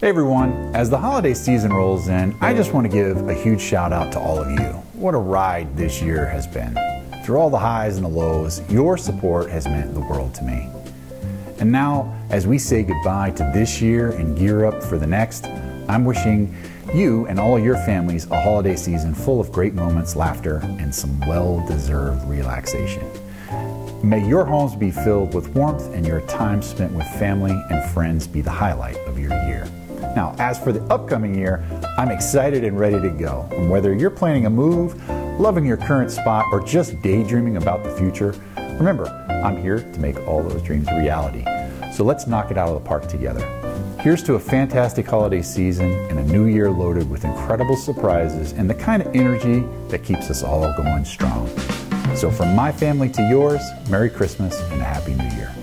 Hey everyone, as the holiday season rolls in, I just want to give a huge shout out to all of you. What a ride this year has been. Through all the highs and the lows, your support has meant the world to me. And now, as we say goodbye to this year and gear up for the next, I'm wishing you and all your families a holiday season full of great moments, laughter, and some well deserved relaxation. May your homes be filled with warmth and your time spent with family and friends be the highlight of your year. Now, as for the upcoming year, I'm excited and ready to go. And whether you're planning a move, loving your current spot, or just daydreaming about the future, remember, I'm here to make all those dreams a reality. So let's knock it out of the park together. Here's to a fantastic holiday season and a new year loaded with incredible surprises and the kind of energy that keeps us all going strong. So from my family to yours, Merry Christmas and a Happy New Year.